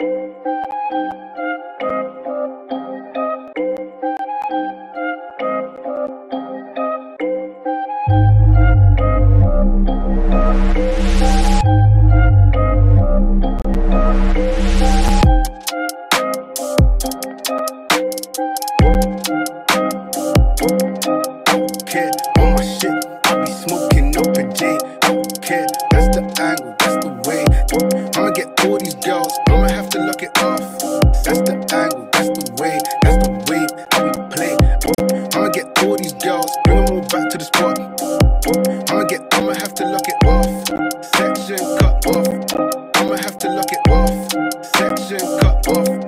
Kid on my shit, I be smoking up a J. The angle, that's the way. That's the angle, that's the way, that's the way I we play. I'ma get all these girls, bring them all back to the spot. I'ma get, I'ma have to lock it off. Section cut off. I'ma have to lock it off. Section cut off.